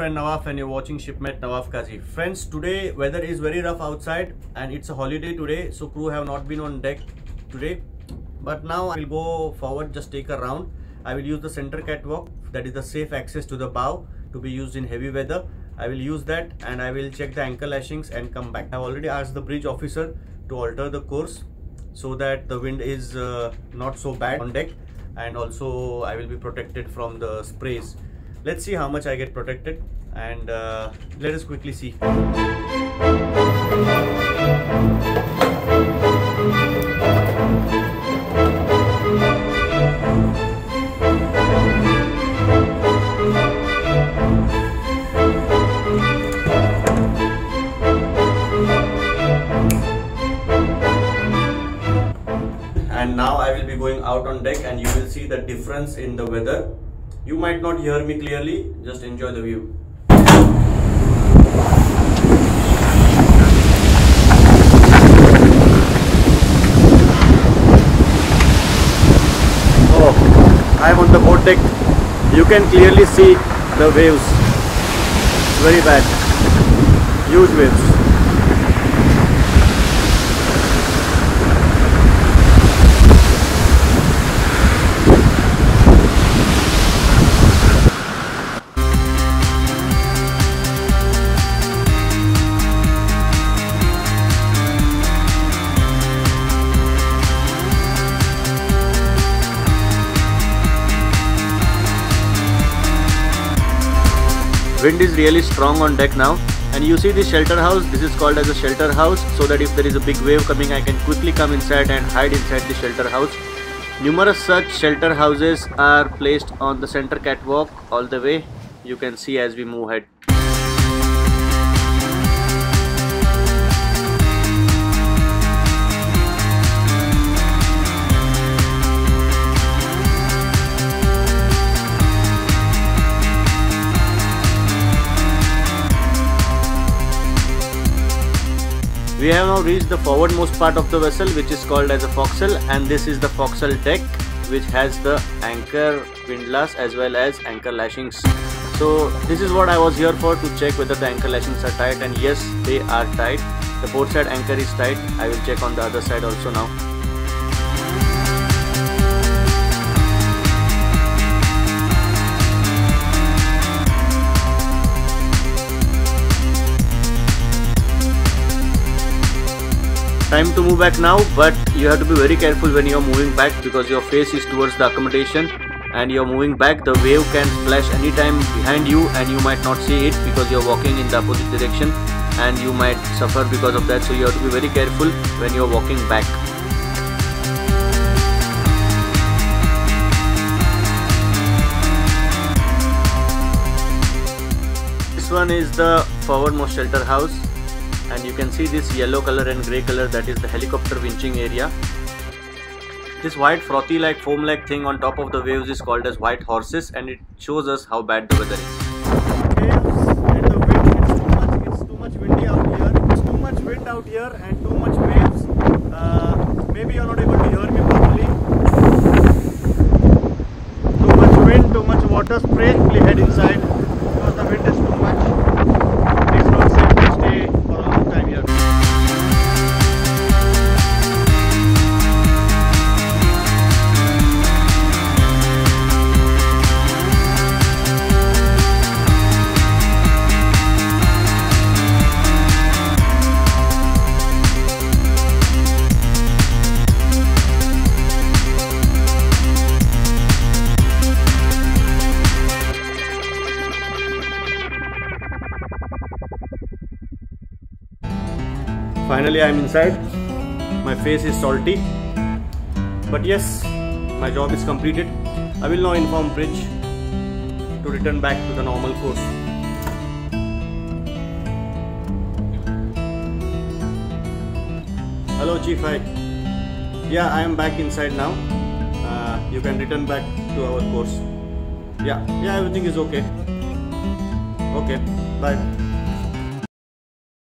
friend Nawaf and you're watching Shipmate Nawaf Kazi. Friends, today weather is very rough outside and it's a holiday today so crew have not been on deck today. But now I will go forward, just take a round. I will use the center catwalk that is the safe access to the bow to be used in heavy weather. I will use that and I will check the anchor lashings and come back. I've already asked the bridge officer to alter the course so that the wind is uh, not so bad on deck and also I will be protected from the sprays let's see how much I get protected and uh, let us quickly see. And now I will be going out on deck and you will see the difference in the weather. You might not hear me clearly, just enjoy the view. Oh, I am on the boat deck. You can clearly see the waves. Very bad. Huge waves. Wind is really strong on deck now. And you see this shelter house? This is called as a shelter house so that if there is a big wave coming I can quickly come inside and hide inside the shelter house. Numerous such shelter houses are placed on the center catwalk all the way. You can see as we move ahead We have now reached the forwardmost part of the vessel which is called as a forecastle and this is the forecastle deck which has the anchor windlass as well as anchor lashings. So this is what I was here for to check whether the anchor lashings are tight and yes they are tight. The port side anchor is tight. I will check on the other side also now. Time to move back now but you have to be very careful when you're moving back because your face is towards the accommodation and you're moving back. The wave can splash anytime behind you and you might not see it because you're walking in the opposite direction and you might suffer because of that. So you have to be very careful when you're walking back. This one is the forwardmost shelter house and you can see this yellow color and gray color that is the helicopter winching area. This white frothy like foam like thing on top of the waves is called as white horses and it shows us how bad the weather is. And the wind it's too much it's too much windy out here. It's too much wind out here and too much waves uh, maybe you're not able to hear me properly too much wind too much water. Spray head inside Finally, I'm inside. My face is salty. But yes, my job is completed. I will now inform Bridge to return back to the normal course. Hello, Chief. Hi. Yeah, I am back inside now. Uh, you can return back to our course. Yeah, yeah, everything is okay. Okay, bye.